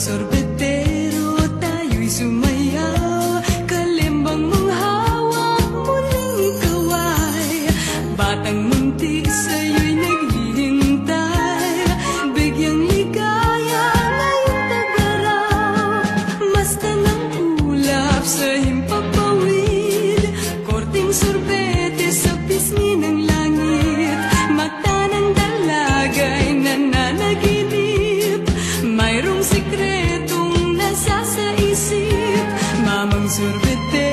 sorbetero tayo'y sumayaw Kalimbang mong hawak muling ikaw ay Batang muntik sa'yo. servirte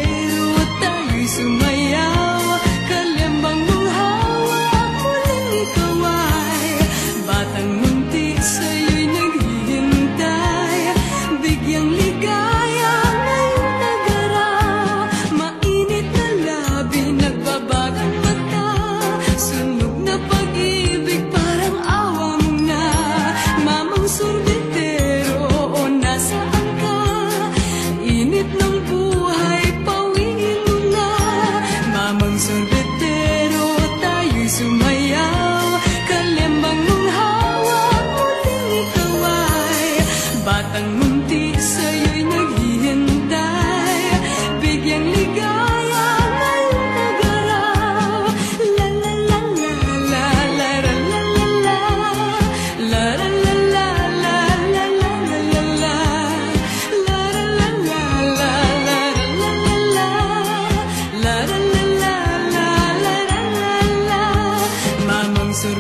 sumayaw Kalimbang mong hawak muling ikaw ay Batang munti sa'yo'y naghihinay Sır